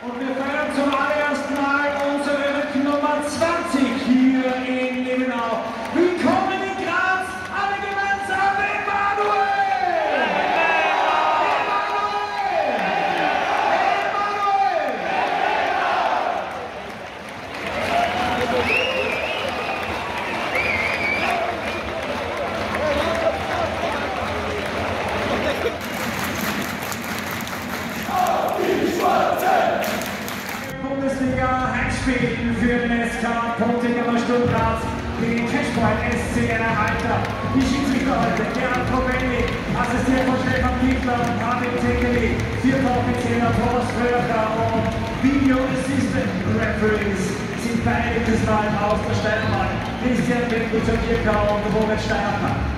Und wir feiern zum allerersten Mal unsere Stuttgart gegen Cashpoint SC Erhalter. Die Schiedsrichter heute Gerhard Provelli, assistiert von Stefan Kiefler und Martin Tekeli, vierter Offizieller Thomas Röhrter und Video Assistant Referees sind beide diesmal aus der Steiermark. Christian Wittgenstein und Robert Steiermark.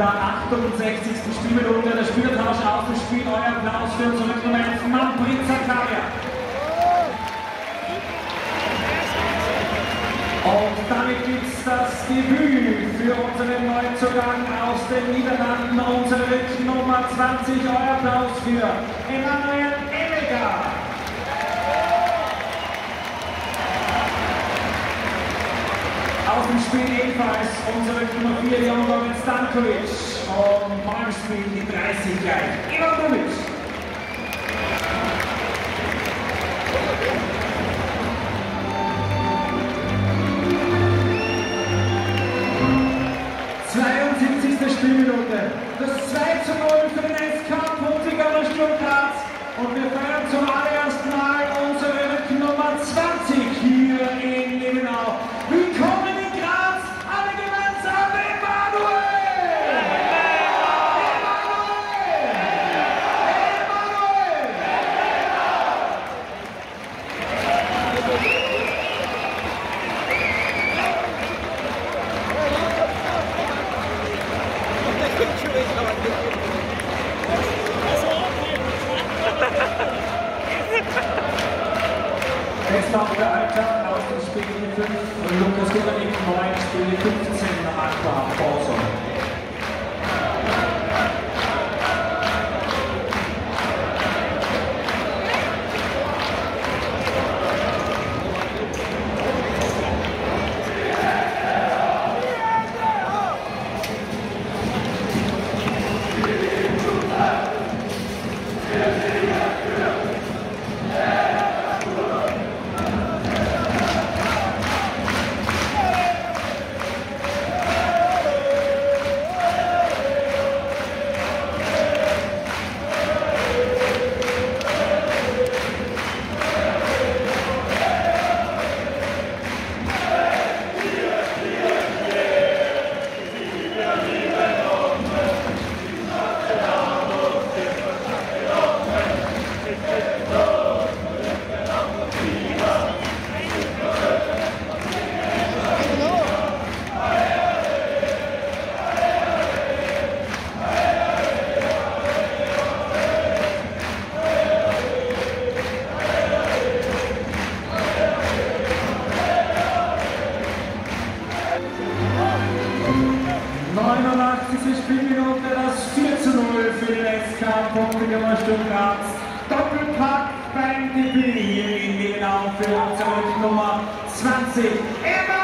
Der 68. Spielminute. Der Spielertausch aus dem Spiel. Euer Applaus für unsere Nummer 11, Manfred Zakaria. Und damit gibt es das Debüt für unseren Neuzugang aus den Niederlanden, unsere Nummer 20. Euer Applaus für Emanuel Ebenfalls unsere Nummer 4, Jan Robert Stankovic. Beim Spiel die 30 gleich. Dumic. Spielminute. Das 2 zu 0 für den SK Stuttgart. Und wir feiern zum allerersten Debüt hier in Liebenau für unsere Nummer 20.